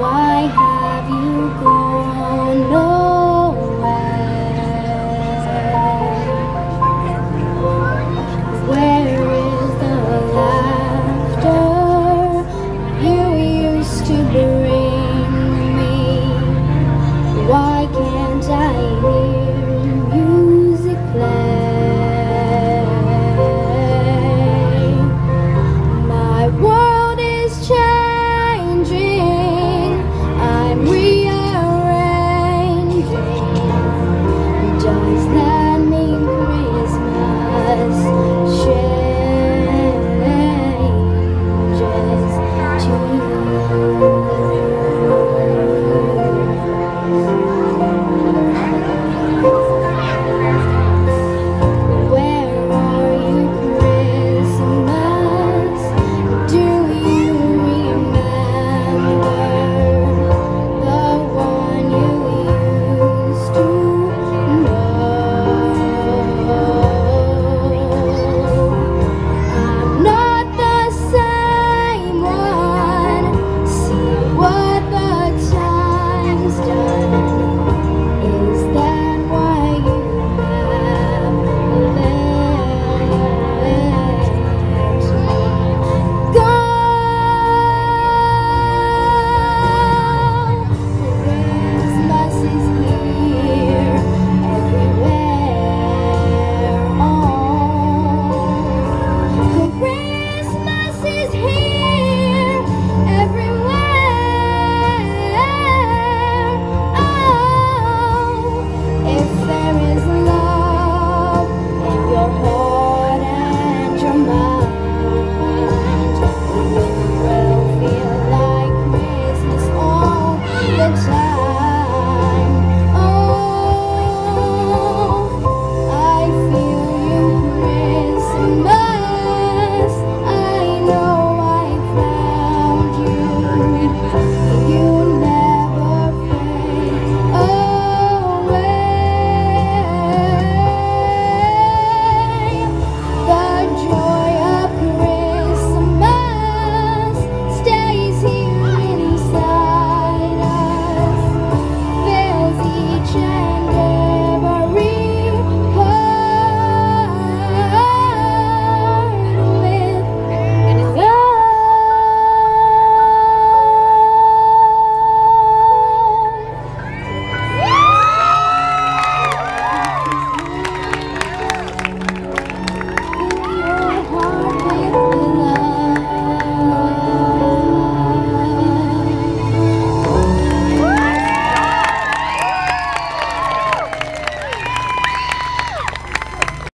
Why have you gone nowhere? Where is the laughter you used to bring me? Why can't I hear?